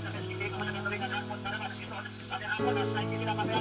Apa yang kita lakukan? Kita?